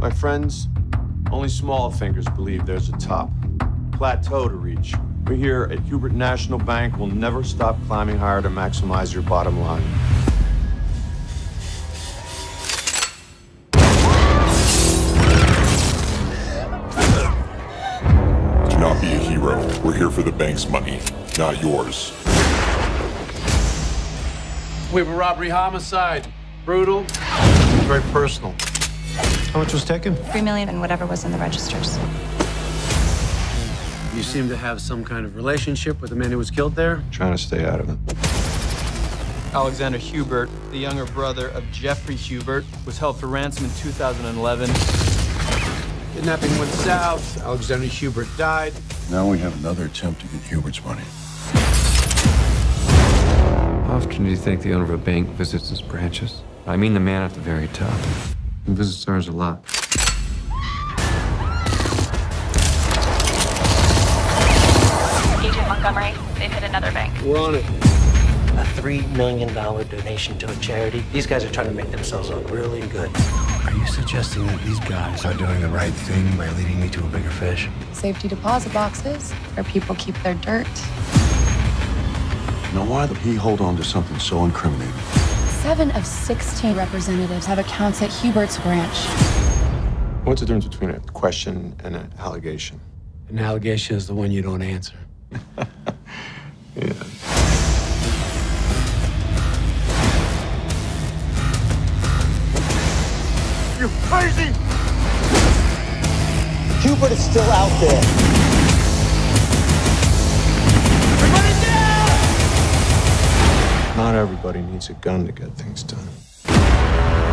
My friends, only small thinkers believe there's a top, plateau to reach. We here at Hubert National Bank will never stop climbing higher to maximize your bottom line. Do not be a hero. We're here for the bank's money, not yours. We have a robbery homicide. Brutal. Very personal. How much was taken? Three million and whatever was in the registers. You seem to have some kind of relationship with the man who was killed there. Trying to stay out of it. Alexander Hubert, the younger brother of Jeffrey Hubert, was held for ransom in 2011. Kidnapping went south. Alexander Hubert died. Now we have another attempt to get Hubert's money. How often do you think the owner of a bank visits his branches? I mean the man at the very top. He visits ours a lot. Agent Montgomery, they've hit another bank. We're on it. a $3 million donation to a charity. These guys are trying to make themselves look really good. Are you suggesting that these guys are doing the right thing by leading me to a bigger fish? Safety deposit boxes where people keep their dirt. Now, why did he hold on to something so incriminating? Seven of 16 representatives have accounts at Hubert's branch. What's the difference between a question and an allegation? An allegation is the one you don't answer. Yeah. You crazy! Hubert is still out there. everybody needs a gun to get things done.